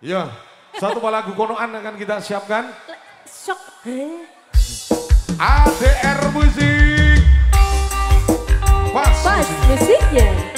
Ya, satu lagu konoan akan kita siapkan. Shock. ADR musik. Pas, Pas musiknya.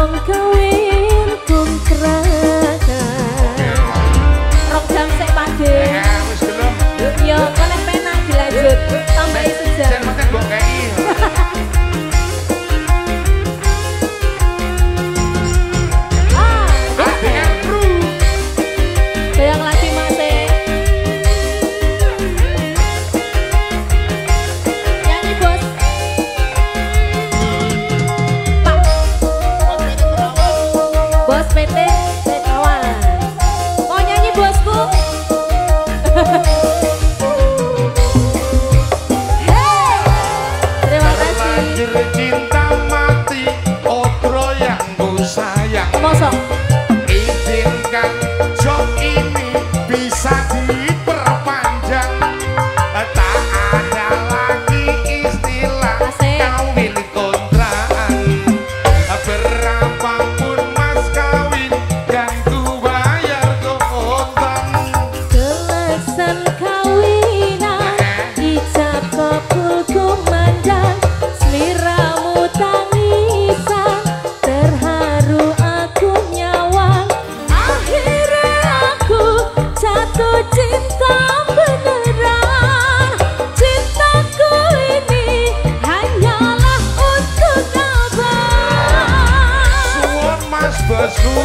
long can we PT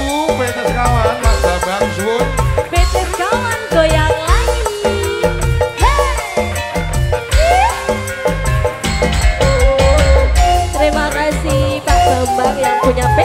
Petes kawan Mas Bambang Suwun Petes kawan goyang lain hey. Terima kasih Pak Bambang yang punya petes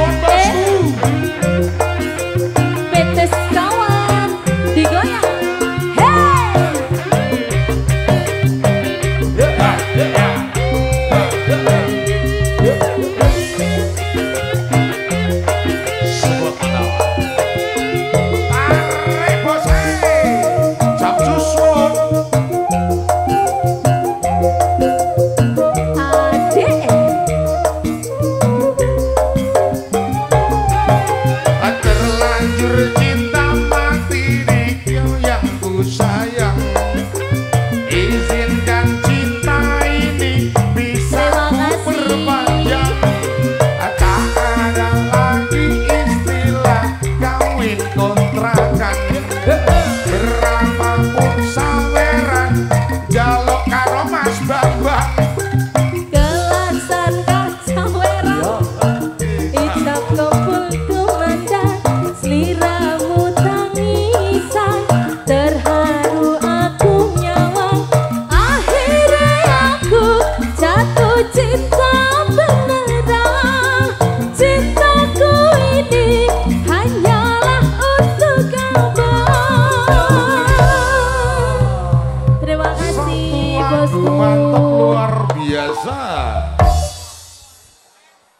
Mantap luar biasa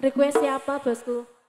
Request siapa bosku?